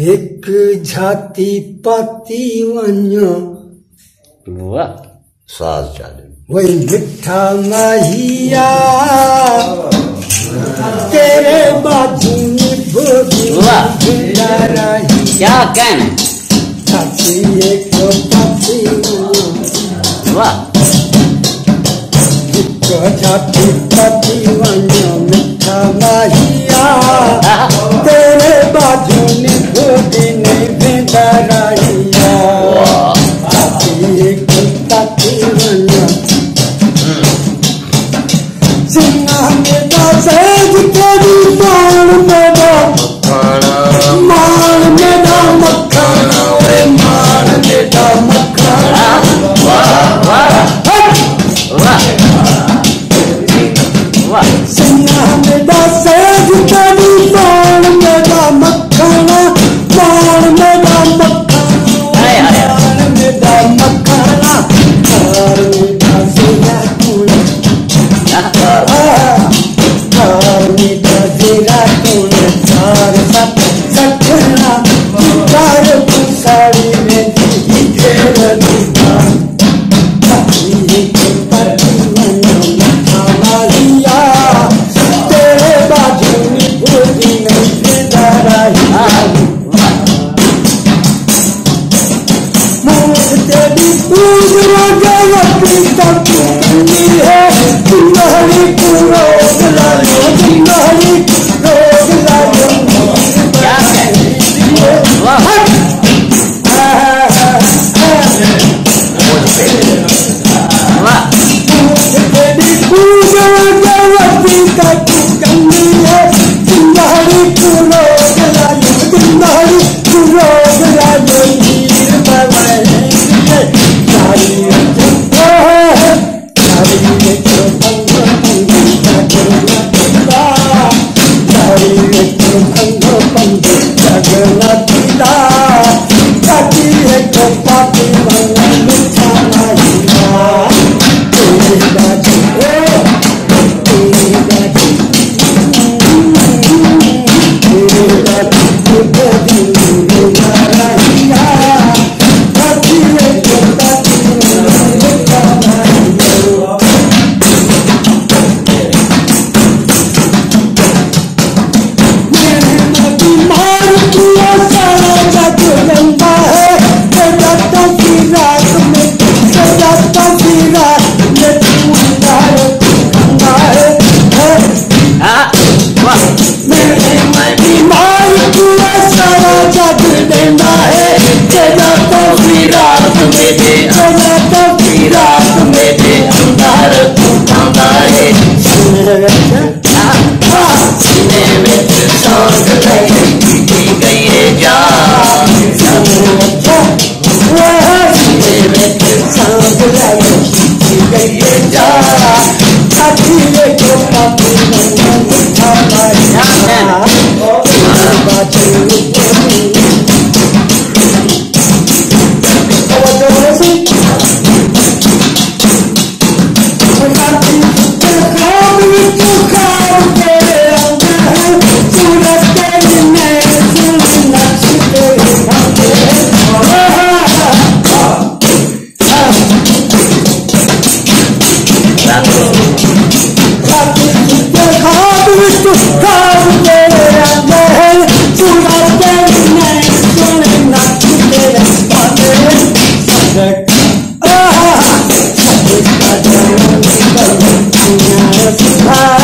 एक जाति पति वञो वाह सास जाने। वही मिठा माहिया। तेरे बाजू में भोगी वाह क्या कहने? वाह एक जाति पति वञो मिठा माही Come तेरी पूजरा गलती तक ठंडी है तुम्हारी रोग लालो तुम्हारी रोग लालो तेरी पूजरा गलती तक na Jara, such a smile.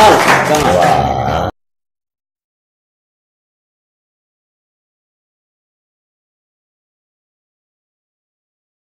Wow.